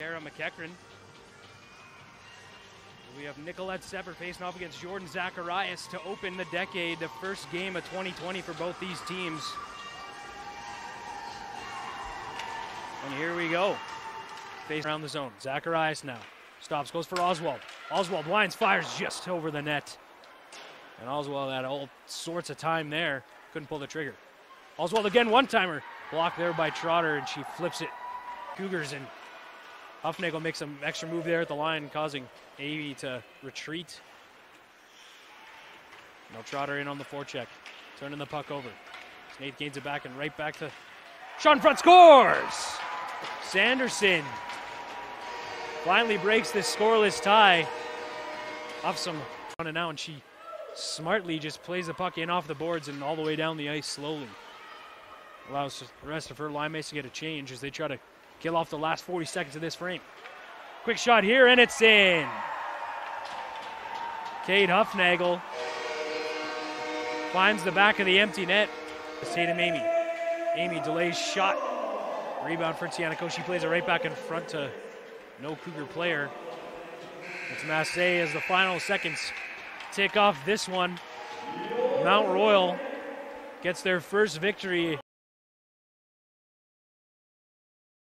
Sarah McEachran. We have Nicolette Sepper facing off against Jordan Zacharias to open the decade, the first game of 2020 for both these teams. And here we go. Face around the zone. Zacharias now. Stops, goes for Oswald. Oswald winds, fires just over the net. And Oswald had all sorts of time there. Couldn't pull the trigger. Oswald again, one timer. Blocked there by Trotter, and she flips it. Cougars and Huffnagel makes some extra move there at the line, causing Avey to retreat. No Trotter in on the forecheck. Turning the puck over. Nate gains it back and right back to Sean Front scores! Sanderson finally breaks this scoreless tie. Off some running out, and she smartly just plays the puck in off the boards and all the way down the ice slowly. Allows the rest of her line mates to get a change as they try to kill off the last 40 seconds of this frame. Quick shot here, and it's in. Kate Huffnagel finds the back of the empty net. It's Tatum Amy. Amy delays shot. Rebound for Tiana She plays it right back in front to no Cougar player. It's Massey as the final seconds tick off this one. Mount Royal gets their first victory